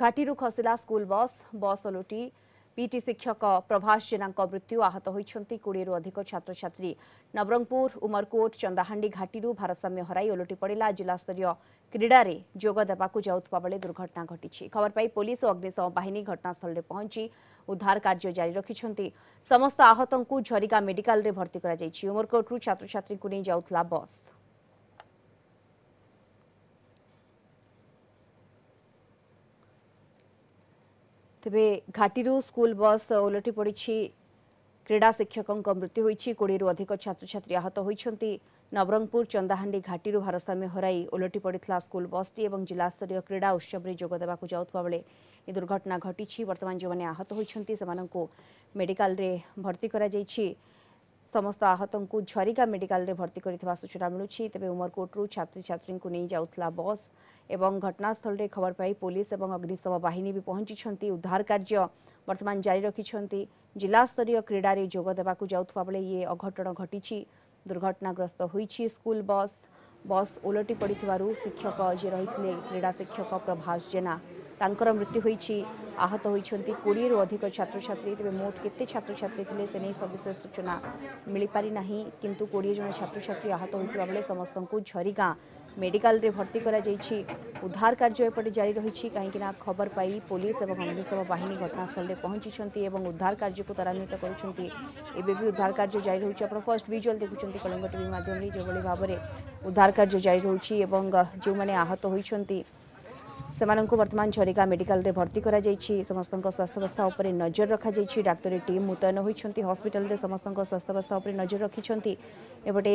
घाटी खसला school bus बस ओलटी पीटी शिक्षक प्रभास जेना मृत्यु आहत होती कोड़े अधिक छात्र छात्री नवरंगपुर उमरकोट चंदाहा घाटी भारसाम्य हर ओलटी पड़ा जिलास्तर क्रीडे जोगदेक जाता बेले दुर्घटना घटी खबर पाई पुलिस और अग्निशम बाहन घटनास्थल में पहंच उद्धार कार्य जारी रखिंट समस्त आहत को झरिका मेडिकाल भर्ती उमरकोट्रु छात्र छात्री को नहीं जाऊला बस ତେବେ ଘାଟିରୁ ସ୍କୁଲ ବସ୍ ଓଲଟି ପଡ଼ିଛି କ୍ରୀଡ଼ା ଶିକ୍ଷକଙ୍କ ମୃତ୍ୟୁ ହୋଇଛି କୋଡ଼ିଏରୁ ଅଧିକ ଛାତ୍ରଛାତ୍ରୀ ଆହତ ହୋଇଛନ୍ତି ନବରଙ୍ଗପୁର ଚନ୍ଦାହାଣ୍ଡି ଘାଟିରୁ ଭାରସାମ୍ୟ ହରାଇ ଓଲଟି ପଡ଼ିଥିଲା ସ୍କୁଲ ବସ୍ଟି ଏବଂ ଜିଲ୍ଲାସ୍ତରୀୟ କ୍ରୀଡ଼ା ଉତ୍ସବରେ ଯୋଗ ଦେବାକୁ ଯାଉଥିବା ବେଳେ ଏ ଦୁର୍ଘଟଣା ଘଟିଛି ବର୍ତ୍ତମାନ ଯେଉଁମାନେ ଆହତ ହୋଇଛନ୍ତି ସେମାନଙ୍କୁ ମେଡିକାଲରେ ଭର୍ତ୍ତି କରାଯାଇଛି समस्त आहतको झरिका मेडिकल भर्ती भर्ति सूचना उमरकोट मिल्छ तेह्र उमरकोट्रु छ बस् ए घटनास्थलले खबर पुलिस पोलिस अग्निशम बाहिनी पहुँचि उद्धार कार्य बर्तमान जारी रखिचिच्छ जिला स्तर क्रीडा जोदेवाकै य अघटण घटिति दुर्घटनाग्रस्त हुन्छ स्कुल बस बस् ओलटि पडिथ शिक्षक जे रहिले क्रीड़ा शिक्षक प्रभास जेना ତାଙ୍କର ମୃତ୍ୟୁ ହୋଇଛି ଆହତ ହୋଇଛନ୍ତି କୋଡ଼ିଏରୁ ଅଧିକ ଛାତ୍ରଛାତ୍ରୀ ତେବେ ମୋଟ କେତେ ଛାତ୍ରଛାତ୍ରୀ ଥିଲେ ସେ ନେଇ ସବିଶେଷ ସୂଚନା ମିଳିପାରିନାହିଁ କିନ୍ତୁ କୋଡ଼ିଏ ଜଣ ଛାତ୍ରଛାତ୍ରୀ ଆହତ ହୋଇଥିବା ବେଳେ ସମସ୍ତଙ୍କୁ ଝରିଗାଁ ମେଡିକାଲରେ ଭର୍ତ୍ତି କରାଯାଇଛି ଉଦ୍ଧାର କାର୍ଯ୍ୟ ଏପଟେ ଜାରି ରହିଛି କାହିଁକିନା ଖବର ପାଇ ପୋଲିସ ଏବଂ ଅଗ୍ନିଶମ ବାହିନୀ ଘଟଣାସ୍ଥଳରେ ପହଞ୍ଚିଛନ୍ତି ଏବଂ ଉଦ୍ଧାର କାର୍ଯ୍ୟକୁ ତ୍ୱରାନ୍ୱିତ କରୁଛନ୍ତି ଏବେ ବି ଉଦ୍ଧାର କାର୍ଯ୍ୟ ଜାରି ରହୁଛି ଆପଣ ଫର୍ଷ୍ଟ ଭିଜୁଆଲ୍ ଦେଖୁଛନ୍ତି କଳିଙ୍ଗ ଟିଭି ମାଧ୍ୟମରେ ଯେଉଁଭଳି ଭାବରେ ଉଦ୍ଧାର କାର୍ଯ୍ୟ ଜାରି ରହୁଛି ଏବଂ ଯେଉଁମାନେ ଆହତ ହୋଇଛନ୍ତି ସେମାନଙ୍କୁ ବର୍ତ୍ତମାନ ଝରିଗାଁ ମେଡିକାଲରେ ଭର୍ତ୍ତି କରାଯାଇଛି ସମସ୍ତଙ୍କ ସ୍ୱାସ୍ଥ୍ୟବସ୍ଥା ଉପରେ ନଜର ରଖାଯାଇଛି ଡାକ୍ତରୀ ଟିମ୍ ମୁତୟନ ହୋଇଛନ୍ତି ହସ୍ପିଟାଲରେ ସମସ୍ତଙ୍କ ସ୍ୱାସ୍ଥ୍ୟବସ୍ଥା ଉପରେ ନଜର ରଖିଛନ୍ତି ଏପଟେ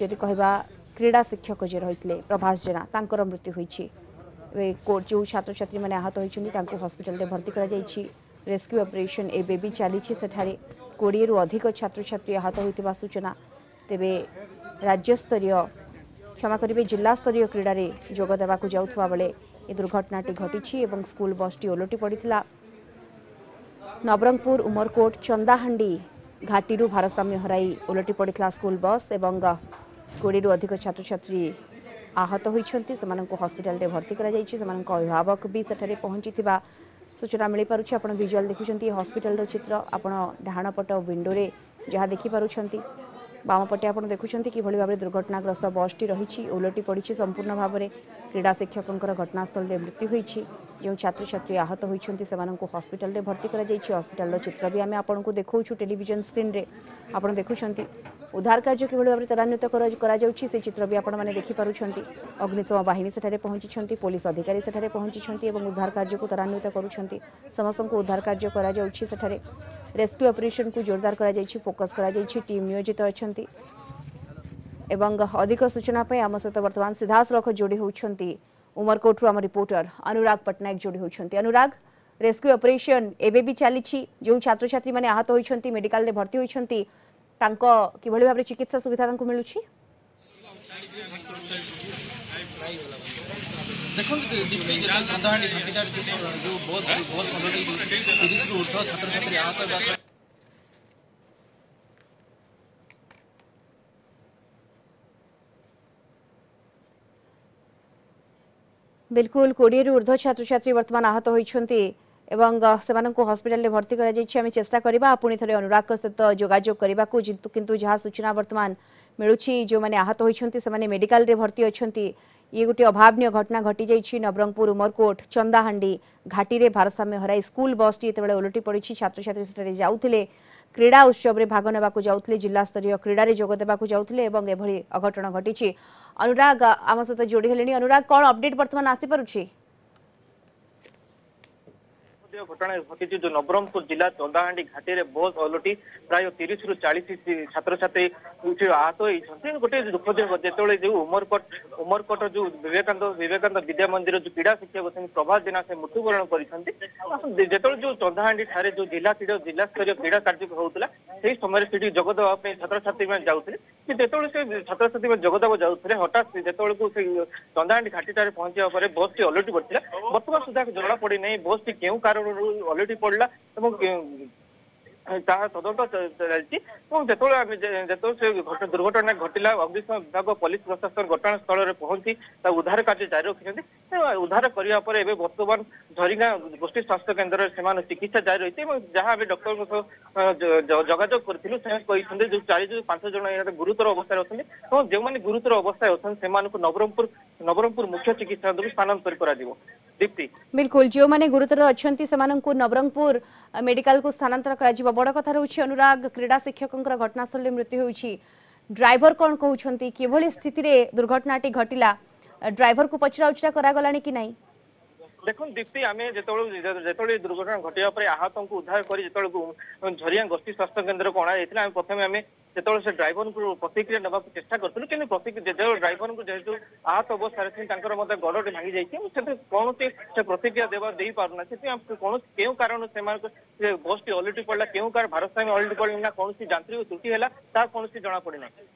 ଯଦି କହିବା କ୍ରୀଡ଼ା ଶିକ୍ଷକ ଯିଏ ରହିଥିଲେ ପ୍ରଭାସ ଜେନା ତାଙ୍କର ମୃତ୍ୟୁ ହୋଇଛି ଏବେ ଯେଉଁ ଛାତ୍ରଛାତ୍ରୀମାନେ ଆହତ ହୋଇଛନ୍ତି ତାଙ୍କୁ ହସ୍ପିଟାଲରେ ଭର୍ତ୍ତି କରାଯାଇଛି ରେସ୍କ୍ୟୁ ଅପରେସନ୍ ଏବେ ବି ଚାଲିଛି ସେଠାରେ କୋଡ଼ିଏରୁ ଅଧିକ ଛାତ୍ରଛାତ୍ରୀ ଆହତ ହୋଇଥିବା ସୂଚନା ତେବେ ରାଜ୍ୟସ୍ତରୀୟ କ୍ଷମା କରିବେ ଜିଲ୍ଲାସ୍ତରୀୟ କ୍ରୀଡ଼ାରେ ଯୋଗ ଦେବାକୁ যাওয়া বেড়ে এই দুর্ঘটনাটি ঘটিছে এবং স্কুল বসটি ওলটি পড়িলা নবরঙ্গপুর উমরকোট চন্দাহাণ্ডি ঘাটিরু ভারসাম্য হরাই ওলটি পড়িলা স্কুল বস এবং কোড়িরু অধিক ছাত্রছাত্রী আহত হয়েছেন সে হসপিটাল ভর্তি করা যাই সে অভিভাবক বি সেখানে পৌঁছি সূচনা মিপারুছে আপনার ভিজুয়াল দেখুম হসপিটাল চিত্র আপনার ডাহাণপট উইন্ডোরে যা দেখিপারুচ্ছেন ବାମପଟେ ଆପଣ ଦେଖୁଛନ୍ତି କିଭଳି ଭାବରେ ଦୁର୍ଘଟଣାଗ୍ରସ୍ତ ବସ୍ଟି ରହିଛି ଓଲଟି ପଡ଼ିଛି ସମ୍ପୂର୍ଣ୍ଣ ଭାବରେ କ୍ରୀଡ଼ା ଶିକ୍ଷକଙ୍କର ଘଟଣାସ୍ଥଳୀରେ ମୃତ୍ୟୁ ହୋଇଛି ଯେଉଁ ଛାତ୍ରଛାତ୍ରୀ ଆହତ ହୋଇଛନ୍ତି ସେମାନଙ୍କୁ ହସ୍ପିଟାଲରେ ଭର୍ତ୍ତି କରାଯାଇଛି ହସ୍ପିଟାଲର ଚିତ୍ର ବି ଆମେ ଆପଣଙ୍କୁ ଦେଖାଉଛୁ ଟେଲିଭିଜନ ସ୍କ୍ରିନ୍ରେ ଆପଣ ଦେଖୁଛନ୍ତି ଉଦ୍ଧାର କାର୍ଯ୍ୟ କିଭଳି ଭାବରେ ତ୍ୱରାନ୍ୱିତ କରାଯାଉଛି ସେ ଚିତ୍ର ବି ଆପଣମାନେ ଦେଖିପାରୁଛନ୍ତି ଅଗ୍ନିଶମ ବାହିନୀ ସେଠାରେ ପହଞ୍ଚିଛନ୍ତି ପୋଲିସ ଅଧିକାରୀ ସେଠାରେ ପହଞ୍ଚିଛନ୍ତି ଏବଂ ଉଦ୍ଧାର କାର୍ଯ୍ୟକୁ ତ୍ୱରାନ୍ୱିତ କରୁଛନ୍ତି ସମସ୍ତଙ୍କୁ ଉଦ୍ଧାର କାର୍ଯ୍ୟ କରାଯାଉଛି ସେଠାରେ रेस्क्यू अपरेसन को जोरदार कर फोकस करम नियोजित अच्छा अधिक सूचना पर आम सहित बर्तमान सीधासलख जोड़ी होती उमरकोट्रु आम रिपोर्टर अनुराग पट्टनायक जोड़ी होती अनुराग रेस्क्यू ऑपरेशन एबी चली जो छात्र छात्री मैंने आहत होती मेडिकल भर्ती होती कि भाव चिकित्सा सुविधा मिलू ଦେଖନ୍ତୁ ଦୀପ୍ତି ଚନ୍ଦାହାଣ୍ଡି ଘାଟିକାର ଯେଉଁ ବସ୍ ବସ୍ ଅଲରେଡ଼ି ତିରିଶରୁ ଉର୍ଦ୍ଧ୍ୱ ଛାତ୍ରଛାତ୍ରୀ ଆହତ ହେବା ସହ बिल्कुल कोड़े ऊर्ध छात्र छात्री बर्तमान आहत होती ଏବଂ ସେମାନଙ୍କୁ ହସ୍ପିଟାଲରେ ଭର୍ତ୍ତି କରାଯାଇଛି ଆମେ ଚେଷ୍ଟା କରିବା ପୁଣି ଥରେ ଅନୁରାଗଙ୍କ ସହିତ ଯୋଗାଯୋଗ କରିବାକୁ କିନ୍ତୁ ଯାହା ସୂଚନା ବର୍ତ୍ତମାନ ମିଳୁଛି ଯେଉଁମାନେ ଆହତ ହୋଇଛନ୍ତି ସେମାନେ ମେଡିକାଲରେ ଭର୍ତ୍ତି ଅଛନ୍ତି ଇଏ ଗୋଟିଏ ଅଭାବନୀୟ ଘଟଣା ଘଟିଯାଇଛି ନବରଙ୍ଗପୁର ଉମରକୋଟ ଚନ୍ଦାହାଣ୍ଡି ଘାଟିରେ ଭାରସାମ୍ୟ ହରାଇ ସ୍କୁଲ ବସ୍ଟି ଯେତେବେଳେ ଓଲଟି ପଡ଼ିଛି ଛାତ୍ରଛାତ୍ରୀ ସେଠାରେ ଯାଉଥିଲେ କ୍ରୀଡ଼ା ଉତ୍ସବରେ ଭାଗ ନେବାକୁ ଯାଉଥିଲେ ଜିଲ୍ଲାସ୍ତରୀୟ କ୍ରୀଡ଼ାରେ ଯୋଗ ଦେବାକୁ ଯାଉଥିଲେ ଏବଂ ଏଭଳି ଅଘଟଣ ଘଟିଛି ଅନୁରାଗ ଆମ ସହିତ ଯୋଡ଼ି ହେଲେଣି ଅନୁରାଗ କ'ଣ ଅପଡେଟ୍ ବର୍ତ୍ତମାନ ଆସିପାରୁଛି ବିପର୍ଯ୍ୟୟ ଘଟଣା ଘଟିଛି ଯୋଉ ନବରଙ୍ଗପୁର ଜିଲ୍ଲା ଚନ୍ଦାହାଣ୍ଡି ଘାଟିରେ ବସ୍ ଓଲଟି ପ୍ରାୟ ତିରିଶରୁ ଚାଳିଶ ଛାତ୍ରଛାତ୍ରୀ ଆହତ ହୋଇଛନ୍ତି ଗୋଟେ ଦୁଃଖଜନକ ଯେତେବେଳେ ଯୋଉ ଉମରକୋଟ ଉମରକୋଟ ଯୋଉ ବିବେକାନନ୍ଦ ବିବେକାନନ୍ଦ ବିଦ୍ୟା ମନ୍ଦିର ଯୋଉ କ୍ରୀଡ଼ା ଶିକ୍ଷକ ଅଛନ୍ତି ପ୍ରଭାତ ଜେନା ସେ ମୃତ୍ୟୁବରଣ କରିଛନ୍ତି ଯେତେବେଳେ ଯୋଉ ଚନ୍ଦାହାଣ୍ଡି ଠାରେ ଯୋଉ ଜିଲ୍ଲା ଜିଲ୍ଲା ସ୍ତରୀୟ କ୍ରୀଡ଼ା କାର୍ଯ୍ୟକ୍ରମ ହେଉଥିଲା ସେହି ସମୟରେ ସେଠି ଯୋଗ ଦେବା ପାଇଁ ଛାତ୍ରଛାତ୍ରୀମାନେ ଯାଉଥିଲେ ଯେତେବେଳେ ସେ ଛାତ୍ରଛାତ୍ରୀମାନେ ଯୋଗ ଦେବାକୁ ଯାଉଥିଲେ ହଠାତ୍ ଯେତେବେଳକୁ ସେ ଚନ୍ଦାହାଣ୍ଡି ଘାଟିଠାରେ ପହଞ୍ଚିବା ପରେ ବସ୍ଟି ଓଲଟି ପଡ଼ିଥିଲା ବର୍ତ୍ତମାନ ସୁଦ୍ଧା ଜଣା ପଡିନାହିଁ ବସ୍ଟି କେଉଁ କାରଣ ଆଇନରୁ ଅଲରେଡି ପଡିଲା ଏବଂ ତାହା ତଦନ୍ତ ଚାଲିଛି ଏବଂ ଯେତେବେଳେ ଆମେ ଯେତେବେଳେ ସେ ଦୁର୍ଘଟଣା ଘଟିଲା ଅଗ୍ନିଶମ ବିଭାଗ ପୋଲିସ ପ୍ରଶାସନ ଘଟଣାସ୍ଥଳରେ ପହଞ୍ଚି ତା ଉଦ୍ଧାର କାର୍ଯ୍ୟ ଜାରି ରଖିଛନ୍ତି ଉଦ୍ଧାର କରିବା ପରେ ଏବେ ବର୍ତ୍ତମାନ ଝରିଗାଁ ଗୋଷ୍ଠୀ ସ୍ୱାସ୍ଥ୍ୟ କେନ୍ଦ୍ରରେ ସେମାନେ ଚିକିତ୍ସା ଜାରି ରହିଛି ଏବଂ ଯାହା ଆମେ ଡକ୍ଟରଙ୍କ ସହ ଯୋଗାଯୋଗ କରିଥିଲୁ ସେମାନେ କହିଛନ୍ତି ଯୋଉ ଚାଳିଶରୁ ପାଞ୍ଚ ଜଣ ଗୁରୁତର ଅବସ୍ଥାରେ ଅଛନ୍ତି ଏବଂ ଯେଉଁମାନେ ଗୁରୁତର ଅବସ୍ଥାରେ ଅଛନ୍ତି ସେମାନଙ୍କୁ ନବରଙ୍ଗପୁର ନବରଙ୍ଗପୁର ମୁଖ୍ୟ ଚିକିତ୍ସାଳୟକୁ ସ୍ଥାନାନ୍ତର କରାଯିବ दीप्ति बिल्कुल जो मैंने गुरुतर अच्छा को नवरंगपुर मेडिकल को स्थानांतर कर बड़ कथा रोचे अनुराग क्रीड़ा शिक्षक घटनास्थल मृत्यु हो ड्राइवर कौन कहते किभली स्थित दुर्घटनाटी घटला ड्राइवर को पचराउचरा उचरा कि ना দেখুন দীপ্তি আমি যেতবে যেতবে দুর্ঘটনা ঘটিবা পরে আহতঙ্কু উদ্ধার করে যেতবে ঝরিয়া গোষ্ঠী স্বাস্থ্য কেন্দ্রকে অণা ସେତେବେଳେ ସେ ଡ୍ରାଇଭରଙ୍କୁ ପ୍ରତିକ୍ରିୟା ନେବାକୁ ଚେଷ୍ଟା କରିଥିଲୁ କିନ୍ତୁ ଯେତେବେଳେ ଡ୍ରାଇଭରଙ୍କୁ ଯେହେତୁ ଆହତ ଅବସ୍ଥାରେ ଥିଲେ ତାଙ୍କର ମଧ୍ୟ ଗୋଡ଼ଟି ଭାଙ୍ଗି ଯାଇଛି ସେଥିରେ କୌଣସି ସେ ପ୍ରତିକ୍ରିୟା ଦେବା ଦେଇପାରୁନା ସେଥିପାଇଁ କୌଣସି କେଉଁ କାରଣ ସେମାନଙ୍କ ସେ ବସ୍ଟି ଓଲଟି ପଡ଼ିଲା କେଉଁ କାର ଭାରସାମ୍ୟ ଓଲଟି ପଡ଼ିଲା ନା କୌଣସି ଯାନ୍ତ୍ରିକ ତ୍ରୁଟି ହେଲା ତାହା କୌଣସି ଜଣାପଡ଼ିନାହିଁ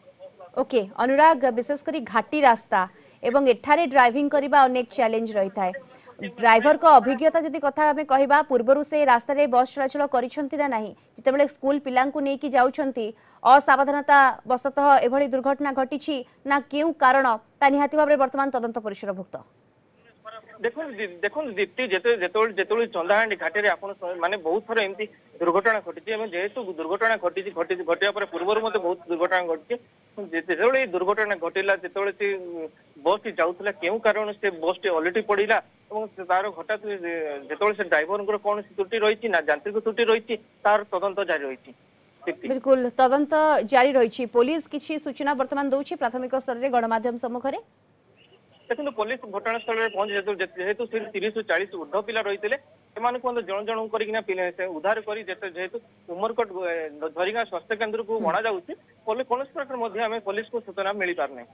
ଓକେ ଅନୁରାଗ ବିଶେଷ କରି ଘାଟି ରାସ୍ତା ଏବଂ ଏଠାରେ ଡ୍ରାଇଭିଂ କରିବା ଅନେକ ଚ୍ୟାଲେଞ୍ଜ ରହିଥାଏ ড্রাইভরক অভিজ্ঞতা যদি কথা আমি কহা পূর্বর সে রাস্তায় বস চলাচল করছেন না না যেতবে স্কুল পিলাঙ্কু নিয়ে যাচ্ছেন অসাবধানতা বশত এভাবে দুর্ঘটনা ঘটিছি না কেউ কারণ তা নিহতি ভাবে বর্তমান তদন্ত পরিসরভুক্ত দেখুন দেখুন ଦୀପ୍ତି ଯେତେବେଳେ ଯେତେବେଳେ ଯେତେବେଳେ ଚନ୍ଦାହାଣ୍ଡି ଘାଟିରେ ଆପଣ ମାନେ ବହୁତ ଥର ଏମିତି ଦୁର୍ଘଟଣା ଘଟିଛି ଏବଂ ଯେହେତୁ ଦୁର୍ଘଟଣା ଘଟିଛି ଘଟିଛି ଘଟିବା ପରେ ପୂର୍ବରୁ ମଧ୍ୟ ବହୁତ ଦୁର୍ଘଟଣା ଘଟିଛି ଯେତେବେଳେ ଏଇ ଦୁର୍ଘଟଣା ଘଟିଲା ଯେତେବେଳେ ସେ ବସ୍ଟି ଯାଉଥିଲା କେଉଁ କାରଣରୁ ସେ ବସ୍ଟି ଓଲଟି ପଡିଲା ଏବଂ ତାର ହଠାତ୍ ଯେତେବେଳେ ସେ ଡ୍ରାଇଭରଙ୍କର କୌଣସି ତ୍ରୁଟି ରହିଛି ନା ଯାନ୍ତ୍ରିକ ତ୍ରୁଟି ରହିଛି ତାର ତଦନ୍ତ ଜାରି ରହିଛି बिल्कुल तदंत जारी रही पुलिस किसी सूचना बर्तमान दौर प्राथमिक स्तर में गणमाध्यम सम्मुखें দেখুন পুলিশ ঘটনাস্থলে পৌঁছে যেহেতু তিরিশ চাশ ঊর্ধ্ব পিলা রয়েছে সেমানু মধ্যে জন জন করিকিনা উদ্ধার করে যেতে যেহেতু উমরকোট ধরিগাঁ স্বাস্থ্য কেন্দ্রকু অণা যাচ্ছে কৌশি প্রকার মধ্যে আমি পুলিশকে সূচনা মিলি পারে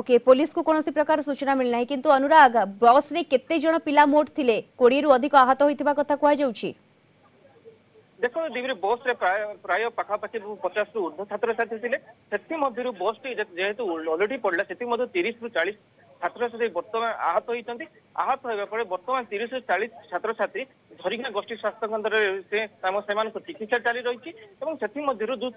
ওকে পুলিশকু কোণী প্রকার সূচনা মিলনা কিন্তু অনুরাগ বসরে কেতে জন পিলা মোট লে কোড়ি অধিক আহত হয়ে কথা কুয়া যাচ্ছে ଦେଖନ୍ତୁ ଦିଲ୍ଲୀ ବସ୍ରେ ପ୍ରାୟ ପ୍ରାୟ ପାଖାପାଖି ପଚାଶରୁ ଉର୍ଦ୍ଧ୍ୱ ଛାତ୍ରଛାତ୍ରୀ ଥିଲେ ସେଥିମଧ୍ୟରୁ ବସ୍ ବସ୍ଟି ଯେହେତୁ ଓଲଟି ପଡ଼ିଲା ସେଥିମଧ୍ୟରୁ ତିରିଶରୁ ଚାଳିଶ ଛାତ୍ରଛାତ୍ରୀ ବର୍ତ୍ତମାନ ଆହତ ହୋଇଛନ୍ତି ଆହତ ହେବା ପରେ ବର୍ତ୍ତମାନ ତିରିଶରୁ ଚାଳିଶ ଛାତ୍ରଛାତ୍ରୀ ଧରିକିନା ଗୋଷ୍ଠୀ ସ୍ୱାସ୍ଥ୍ୟ କେନ୍ଦ୍ରରେ ସେ ସେମାନଙ୍କ ଚିକିତ୍ସା ଚାଲି ରହିଛି ଏବଂ ସେଥିମଧ୍ୟରୁ ଯୋଉ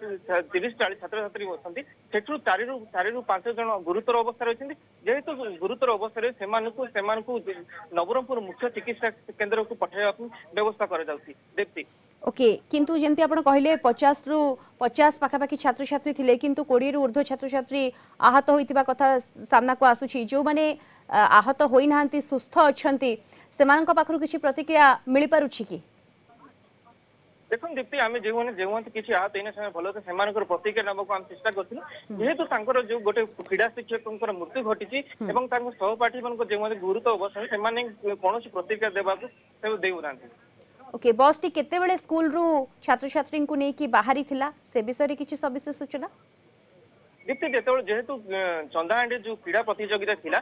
ତିରିଶ ଚାଳିଶ ଛାତ୍ରଛାତ୍ରୀ ଅଛନ୍ତି ସେଠୁ ଚାରିରୁ ଚାରିରୁ ପାଞ୍ଚ ଜଣ ଗୁରୁତର ଅବସ୍ଥାରେ ରହିଛନ୍ତି ଯେହେତୁ ଗୁରୁତର ଅବସ୍ଥାରେ ସେମାନଙ୍କୁ ସେମାନଙ୍କୁ ନବରଙ୍ଗପୁର ମୁଖ୍ୟ ଚିକିତ୍ସା କେନ୍ଦ୍ରକୁ ପଠାଇବା ପାଇଁ ବ୍ୟବସ୍ଥା କରାଯାଉଛି ଦୀପ୍ତି ওকে কিন্তু যেমতি আপনার কহিলেন পচাশ রু পচাশ পাখাপাখি ছাত্রছাত্রী লে কিন্তু কোড়ি রু ঊর্ধ্ব ছাত্রছাত্রী আহত হয়ে কথা সামনাকু আসুচি যে আহত হয়ে না সুস্থ অনেক সে পাখু কিছু প্রতিক্রিয়া মিপারুছি কি দেখুন দীপ্তি আমি যে যে কিছু আহত হয়ে সে ভালো সে প্রতিক্রিয়া নেওয়া আমি চেষ্টা করছি যেহেতু তাঁর যে গোটে ক্রীড়া শিক্ষকর মৃত্যু ঘটিছে এবং তাঁর সহপাঠী মানুষ যে গুরুত্ব অবস্থায় সে কোণী প্রতিক্রিয়া দেওয়া দেউনা ওকে বসটি কেতবে স্কুলু ছাত্রছাত্রী নিয়ে বাহারি লা সে বিষয়ে কিছু সবিশেষ সূচনা দীপ্তি যেতবে যেহেতু চন্দাহাঁড়ি যে ক্রীড়া প্রতিযোগিতা লা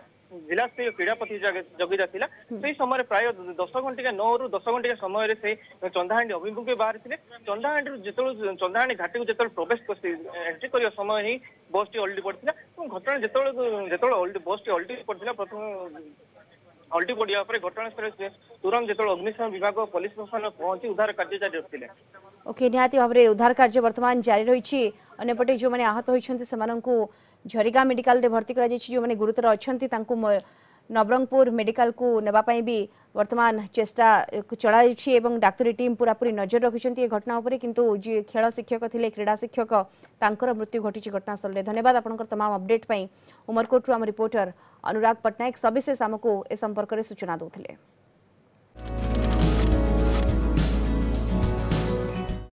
জেলা স্তরীয় ক্রীড়া প্রতিযোগিতা লা সেই সময় প্রায় দশ ঘণ্টিকা নু দশ ঘণ্টিকা সময় সে চন্দাহাঁড়ি অভিমুখে বাহারি চন্দাহাঁড়ি যেত চন্দাহাঁড়ি ঘাটি যেত প্রবেশ এন্ট্রি করা সময় হি বসটি অলরেডি পড়ি এবং ঘটনা যেত যেত বসটি অলরেডি পড়ি প্রথম ହଳଦିପଡ଼ିଆ ଉପରେ ଘଟଣାସ୍ଥଳରେ ତୁରନ୍ତ ଯେତେବେଳେ ଅଗ୍ନିଶମ ବିଭାଗ ପୋଲିସ ପ୍ରଶାସନ ପହଞ୍ଚି ଉଦ୍ଧାର କାର୍ଯ୍ୟ ଜାରି ରଖିଥିଲେ ଓକେ ନିହାତି ଭାବରେ ଉଦ୍ଧାର କାର୍ଯ୍ୟ ବର୍ତ୍ତମାନ ଜାରି ରହିଛି ଅନ୍ୟପଟେ ଯେଉଁମାନେ ଆହତ ହୋଇଛନ୍ତି ସେମାନଙ୍କୁ ଝରିଗାଁ ମେଡିକାଲରେ ଭର୍ତ୍ତି କରାଯାଇଛି ଯେଉଁମାନେ ଗୁରୁତର ଅଛନ୍ତି ତାଙ୍କୁ नवरंगपुर मेडिकल को नवापाई भी वर्तमान चेष्टा चलाई डाक्तरी टीम पूरा पूरी नजर रखिंट घटना उपरे किंतु खेल शिक्षक थे क्रीड़ा शिक्षक तांकर मृत्यु घटी घटनास्थल धन्यवाद आपंकर अपडेट पर उमरकोट्रु आम रिपोर्टर अनुराग पट्टनायक सविशेष आमको ए संपर्क में सूचना दूसरे